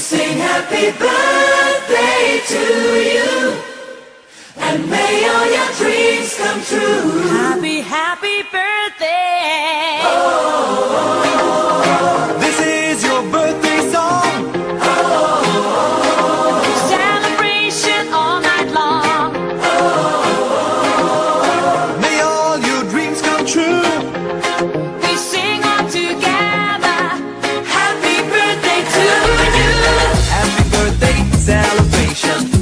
sing happy birthday to you. And may all your dreams come true. Happy, happy birthday.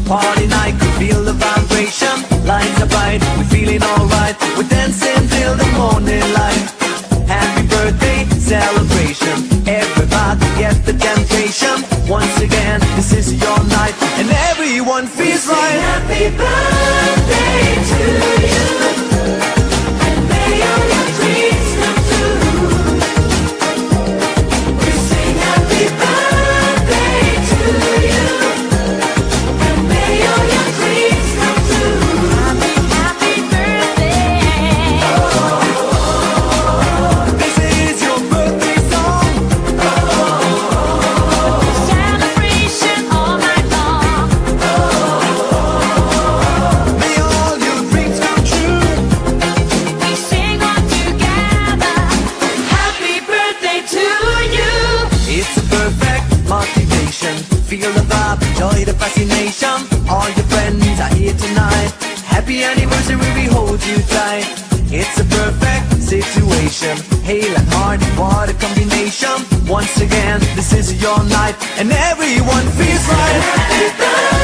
Party night, we feel the vibration. Lights are bright, we're feeling alright. We're dancing till the morning light. Happy birthday celebration. Everybody get the temptation. Once again, this is your night, and everyone feels right. happy birthday fascination. All your friends are here tonight. Happy anniversary, we hold you tight. It's a perfect situation. Hail and heart, what a combination. Once again, this is your night, and everyone feels right.